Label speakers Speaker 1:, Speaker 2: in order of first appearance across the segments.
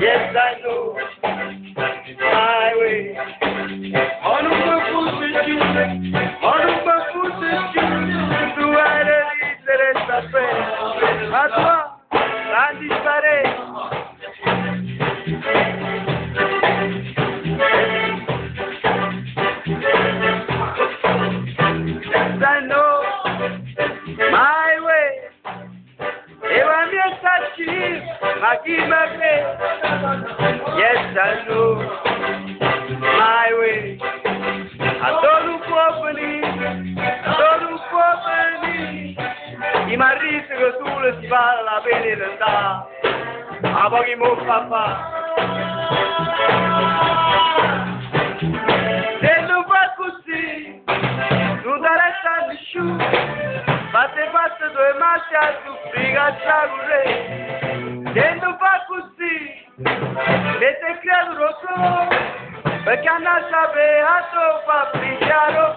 Speaker 1: Yes, I know my way. On a purpose that you on a purpose that you do I release la paix. À toi, la disparaît. Hakima Yes, I know my way. I don't look properly. I don't look properly. I mi arrivo che tu le spalla la pelle di andare. A pochi mo papà. Se non fa così, non daresti a nessuno. Ma se fate due massi Dentro pra cuspir, meter credo rosso, pra que a nossa brilhar ou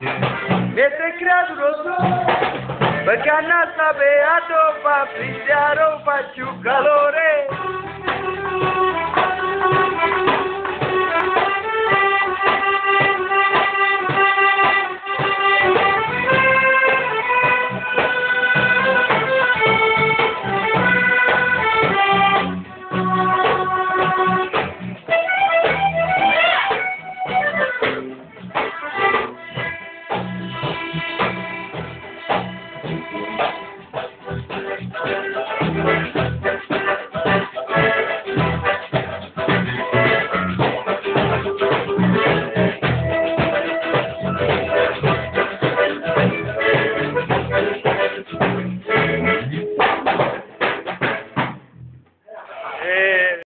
Speaker 1: Me te porque a nada sabe a tu papi, te aro pa'